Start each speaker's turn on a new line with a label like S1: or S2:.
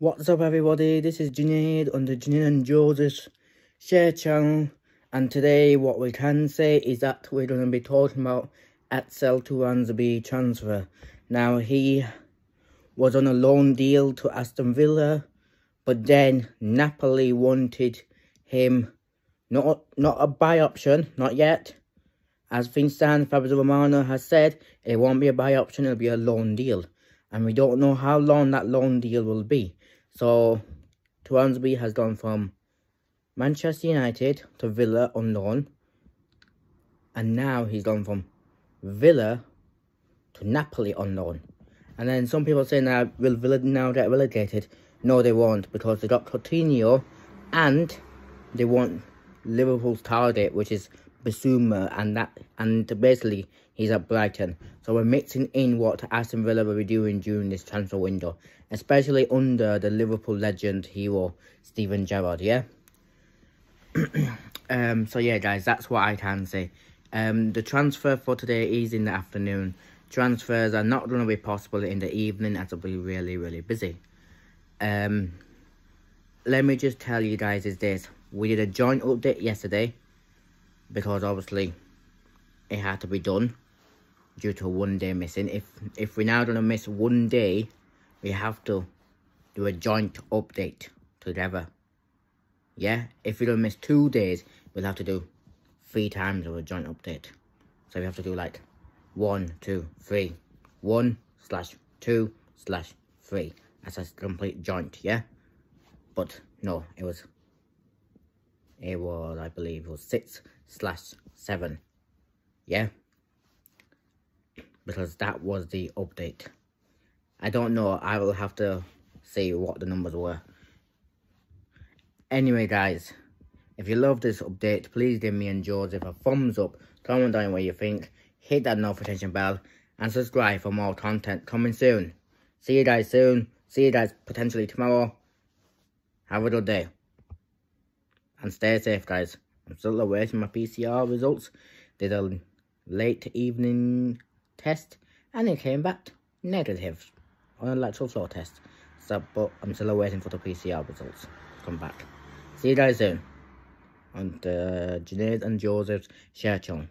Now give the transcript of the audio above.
S1: What's up everybody, this is Junaid on the Junaid and Joseph share channel and today what we can say is that we're going to be talking about Axel Tuanzebe transfer. Now he was on a loan deal to Aston Villa but then Napoli wanted him, not, not a buy option, not yet. As things stand, Fabrizio Romano has said it won't be a buy option, it'll be a loan deal. And we don't know how long that loan deal will be. So, Tuanzebe has gone from Manchester United to Villa on loan. And now he's gone from Villa to Napoli on loan. And then some people say now, will Villa now get relegated? No, they won't, because they got Coutinho and they want Liverpool's target, which is Bissouma, and that and basically he's at Brighton. So we're mixing in what Aston Villa will be doing during this transfer window, especially under the Liverpool legend hero Steven Gerrard. Yeah. um. So yeah, guys, that's what I can say. Um. The transfer for today is in the afternoon. Transfers are not going to be possible in the evening as it'll be really, really busy. Um. Let me just tell you guys is this. We did a joint update yesterday because obviously it had to be done due to one day missing. If if we're now gonna miss one day, we have to do a joint update together. Yeah, if we don't miss two days, we'll have to do three times of a joint update. So we have to do like one, two, three, one slash two slash three. That's a complete joint, yeah. But no, it was it was I believe was six slash 7. Yeah? Because that was the update. I don't know. I will have to see what the numbers were. Anyway, guys. If you love this update, please give me and Joseph a thumbs up. Comment down what you think. Hit that notification bell. And subscribe for more content coming soon. See you guys soon. See you guys potentially tomorrow. Have a good day. And stay safe, guys. I'm still awaiting my PCR results. Did a late evening test and it came back negative on a lateral flow test. So, but I'm still waiting for the PCR results to come back. See you guys soon on the uh, Junaid and Joseph's share channel.